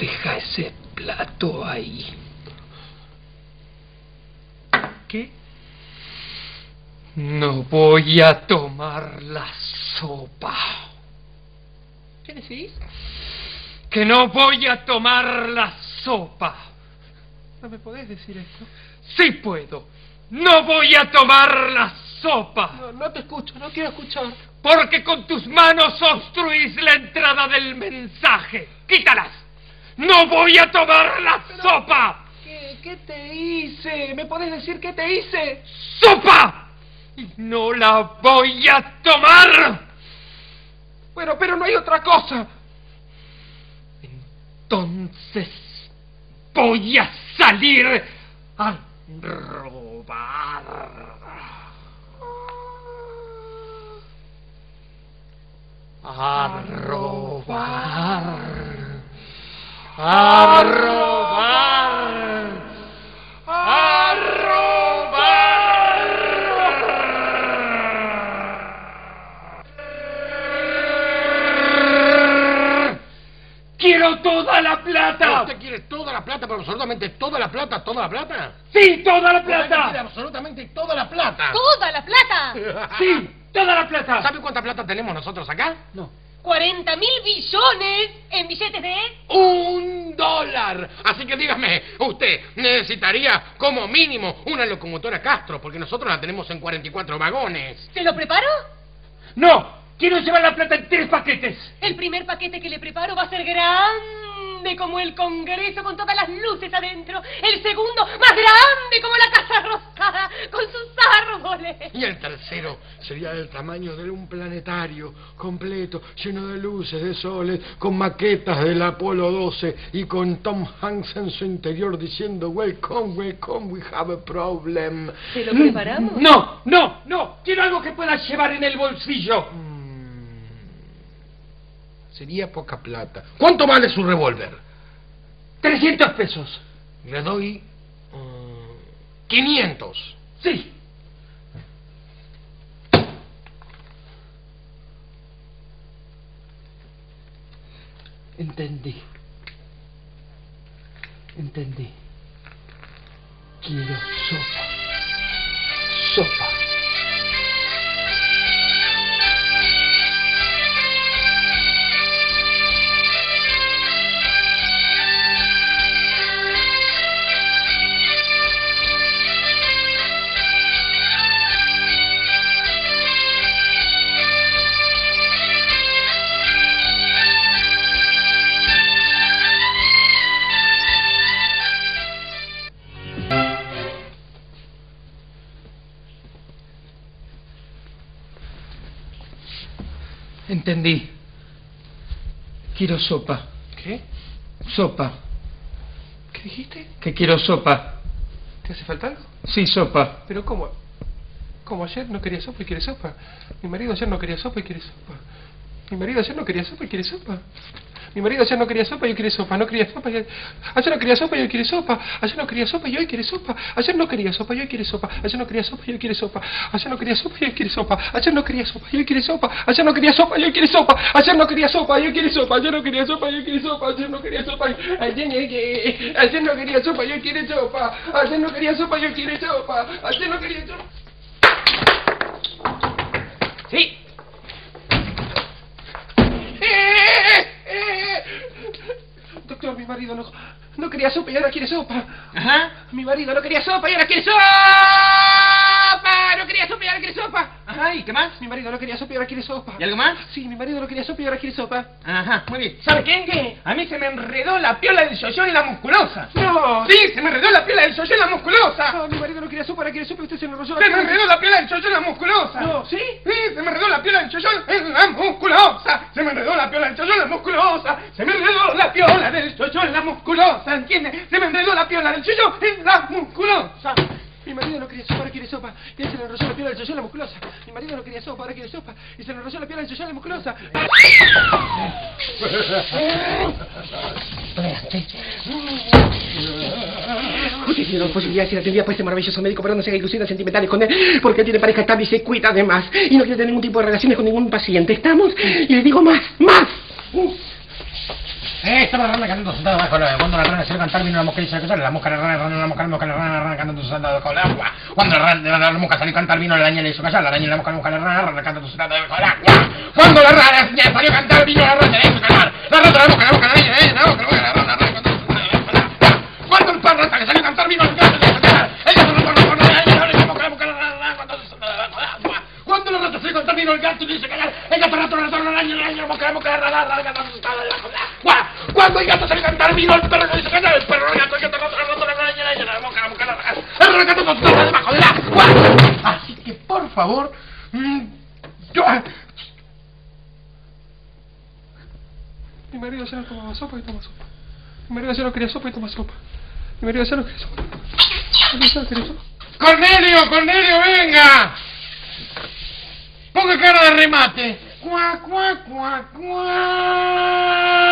Deja ese plato ahí. ¿Qué? No voy a tomar la sopa. ¿Qué decís? Que no voy a tomar la sopa. ¿No me podés decir esto? Sí puedo. No voy a tomar la sopa. No, no te escucho, no quiero escuchar. Porque con tus manos obstruís la entrada del mensaje. Quítalas. No voy a tomar la sopa. ¿Qué, ¿Qué te hice? ¿Me podés decir qué te hice? ¡Sopa! No la voy a tomar. Bueno, pero no hay otra cosa. Entonces voy a salir a robar. A robar. A robar. A robar. Quiero toda la plata. ¿Usted quiere toda la plata, pero absolutamente toda la plata, toda la plata? Sí, toda la ¿Usted quiere plata. absolutamente toda la plata? ¡Toda la plata! Sí, toda la plata. ¿Sabe cuánta plata tenemos nosotros acá? No. 40 mil billones en billetes de... Así que dígame, usted necesitaría como mínimo una locomotora Castro, porque nosotros la tenemos en 44 vagones. ¿Se lo preparo? No, quiero llevar la plata en tres paquetes. El primer paquete que le preparo va a ser grande como el Congreso con todas las luces adentro. El segundo más grande como la Casa Rosada. Y el tercero sería del tamaño de un planetario completo, lleno de luces, de soles, con maquetas del Apolo 12 y con Tom Hanks en su interior diciendo Welcome, welcome, we have a problem. ¿Se lo preparamos? No, no, no. Quiero algo que pueda llevar en el bolsillo. Mm, Sería poca plata. ¿Cuánto vale su revólver? 300 pesos. Le doy mm, 500. Sí. Entendí. Entendí. Quiero sopa. Sopa. Entendí. Quiero sopa. ¿Qué? Sopa. ¿Qué dijiste? Que quiero sopa. ¿Te hace falta algo? Sí, sopa. Pero ¿cómo? ¿Cómo ayer no quería sopa y quiere sopa? Mi marido ayer no quería sopa y quiere sopa. Mi marido ayer no quería sopa y quiere sopa. Mi marido ayer no quería sopa y hoy quiere sopa. No quería sopa y ayer no quería sopa y hoy quiere sopa. Ayer no quería sopa y hoy quiere sopa. Ayer no quería sopa y hoy quiere sopa. Ayer no quería sopa y hoy quiere sopa. Ayer no quería sopa y hoy quiere sopa. Ayer no quería sopa y hoy quiere sopa. Ayer no quería sopa y hoy quiere sopa. Ayer no quería sopa y hoy quiere sopa. Ayer no quería sopa y hoy quiere sopa. Ayer no quería sopa ayer no quería sopa y hoy quiere sopa. Ayer no quería sopa y hoy quiere sopa. Ayer no quería sopa. Sí. Doctor, mi marido no, no quería sopa y ahora quiere sopa. Ajá. Mi marido no quería sopa y ahora quiere sopa. No quería sopa y ahora quiere sopa. Ajá, ¿y qué más? Mi marido no quería sopa y ahora quiere sopa. ¿Y algo más? Sí, mi marido no quería sopa y ahora quiere sopa. Ajá, muy bien. ¿Sabe qué? ¿Qué? A mí se me enredó la piola del yoyo en la musculosa. No. Sí, se me enredó la piola del yoyo en la musculosa. No, mi marido no quería sopa, ahora quiere sopa y usted se me enrolló la Se me enredó la piola del yoyo en la musculosa. No, ¿sí? Sí, se me enredó la piola del yoyo en la musculosa. Se me enredó la piola del yoyo en la musculosa. Se me enredó la piola del yoyo en la musculosa. ¿Entiende? Se me enredó la piola del yoyo en la musculosa. Mi marido no quería sopa, ahora quiere sopa. Y se le enrolló la piola del yoyo en la musculosa. Mi marido no quería sopa, ahora quiere sopa. Y se le enrolló la piola del yoyo en la musculosa. Usted tiene dos posibilidades y la tendría por este maravilloso médico, pero no se haga ilusiones sentimentales con él, porque tiene pareja estable y se cuida además. Y no quiere tener ningún tipo de relaciones con ningún paciente. ¿Estamos? Y le digo más, más. ¡Eh! estaba la rana cantando sentada bajo el agua. Cuando la rana se a cantar, vino la mosca y se la mosca, la rana, la rana, la mosca, la mosca, la rana, la rana cantando sentada bajo el agua. Cuando la rana, la, la mosca salió a cantar, vino la araña y le hizo callar. La araña, la mosca, la mosca, la rana, la rana cantando sentada bajo el agua. Cuando la rana salió a cantar, vino la rana y le hizo callar. La rana, la mosca, la mosca, la araña, la mosca, la mosca, la rana, la rana cantando sentada bajo el agua. Cuando el perro que salió a cantar, vino la rana y le tornó con la araña, la araña, la mosca, la mosca, la rana, la el la a cantar, el gato. El gato, la la la la mosca, la rana, la rana el. Cuando el gato salió a cantar, vino el perro y hizo callar. El perro, el gato, el gato, el rato, el rato, la araña, la araña, la mosca, la cantando sentada debajo del agua. Así que, por favor, mm, yo... Mi marido ya no tomaba sopa y toma sopa. Mi marido ya no quería sopa y toma sopa. Mi marido ya no quería sopa. Mi marido ya no quería sopa. Cornelio, Cornelio, venga. Ponga cara de remate. Cuac, cuac, cuac, cuac.